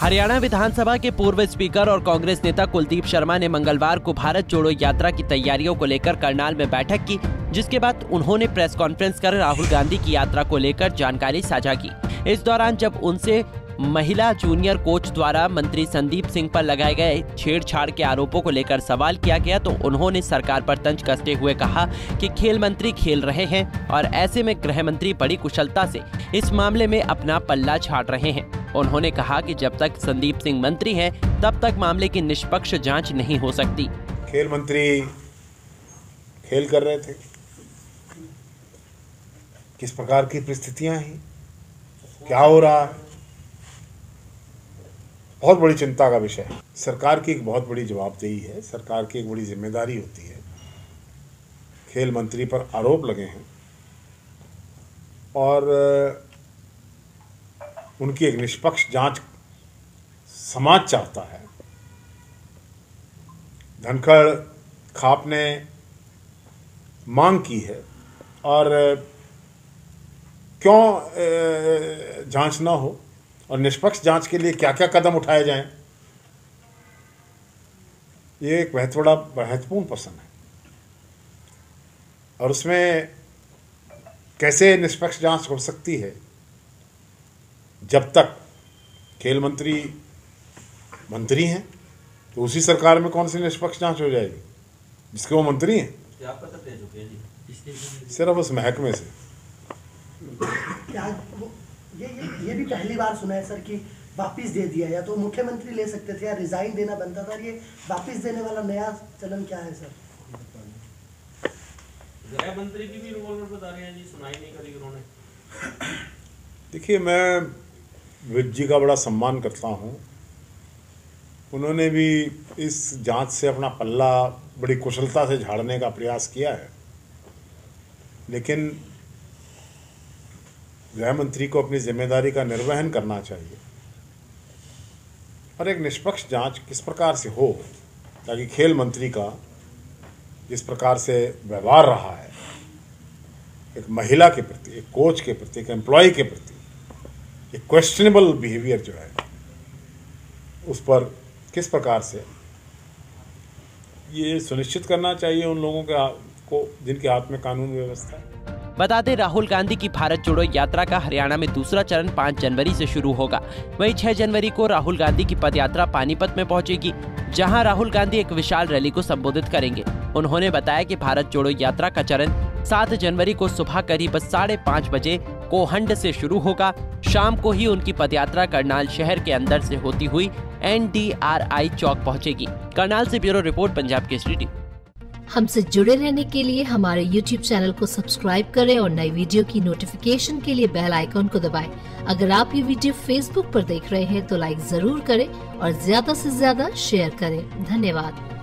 हरियाणा विधानसभा के पूर्व स्पीकर और कांग्रेस नेता कुलदीप शर्मा ने मंगलवार को भारत जोड़ो यात्रा की तैयारियों को लेकर करनाल में बैठक की, जिसके बाद उन्होंने प्रेस कॉन्फ्रेंस कर राहुल गांधी की यात्रा को लेकर जानकारी साझा की। इस दौरान जब उनसे महिला जूनियर कोच द्वारा मंत्री संदीप सिंह पर लगाए गए छेड़छाड़ के आरोपों को लेकर सवाल किया गया तो उन्होंने सरकार पर तंज कसते हुए कहा कि खेल मंत्री खेल रहे हैं और ऐसे में गृह मंत्री बड़ी कुशलता से इस मामले में अपना पल्ला झाड़ रहे हैं। उन्होंने कहा कि जब तक संदीप सिंह मंत्री हैं, तब तक मामले की निष्पक्ष जाँच नहीं हो सकती। खेल मंत्री खेल कर रहे थे। किस प्रकार की परिस्थितियाँ हैं? क्या हो रहा है? बहुत बड़ी चिंता का विषय है। सरकार की एक बहुत बड़ी जवाबदेही है। सरकार की एक बड़ी ज़िम्मेदारी होती है। खेल मंत्री पर आरोप लगे हैं। और उनकी एक निष्पक्ष जाँच समाज चाहता है। धनखड़ खाप ने मांग की है और क्यों जाँच ना हो और निष्पक्ष जाँच के लिए क्या क्या कदम उठाए जाएँ, ये एक बहुत बड़ा महत्वपूर्ण प्रश्न है। और उसमें कैसे निष्पक्ष जाँच हो सकती है जब तक खेल मंत्री मंत्री हैं तो उसी सरकार में कौन सी निष्पक्ष जाँच हो जाएगी? जिसके वो मंत्री हैं। सिर्फ़ उस महकमे से। ये ये ये भी पहली बार सुना है सर कि वापस दे दिया या तो मुख्यमंत्री ले सकते थे या रिजाइन देना बनता था ये वापस देने वाला नया चलन क्या है सर? गृह मंत्री की भी रिवॉल्वर बता रहे हैं जी सुनाई नहीं करी उन्होंने। देखिए मैं विप जी का बड़ा सम्मान करता हूँ। उन्होंने भी इस जाँच से अपना पल्ला बड़ी कुशलता से झाड़ने का प्रयास किया है। लेकिन गृह मंत्री को अपनी ज़िम्मेदारी का निर्वहन करना चाहिए और एक निष्पक्ष जाँच किस प्रकार से हो, ताकि खेल मंत्री का जिस प्रकार से व्यवहार रहा है, एक महिला के प्रति, एक कोच के प्रति, एक एम्प्लॉय के प्रति एक क्वेश्चनेबल बिहेवियर जो है, उस पर किस प्रकार से ये सुनिश्चित करना चाहिए उन लोगों के, को, जिनके हाथ में कानून व्यवस्था बता दें, राहुल गांधी की भारत जोड़ो यात्रा का हरियाणा में दूसरा चरण 5 जनवरी से शुरू होगा। वहीं 6 जनवरी को राहुल गांधी की पदयात्रा पानीपत में पहुंचेगी, जहाँ राहुल गांधी एक विशाल रैली को संबोधित करेंगे। उन्होंने बताया कि भारत जोड़ो यात्रा का चरण 7 जनवरी को सुबह करीब साढ़े पाँच बजे कोहंड से शुरू होगा। शाम को ही उनकी पदयात्रा करनाल शहर के अंदर से होती हुई एनडीआरआई चौक पहुंचेगी। करनाल से ब्यूरो रिपोर्ट, पंजाब की टीवी। हमसे जुड़े रहने के लिए हमारे YouTube चैनल को सब्सक्राइब करें और नई वीडियो की नोटिफिकेशन के लिए बेल आइकॉन को दबाएँ। अगर आप ये वीडियो Facebook पर देख रहे हैं तो लाइक ज़रूर करें और ज़्यादा से ज़्यादा शेयर करें। धन्यवाद।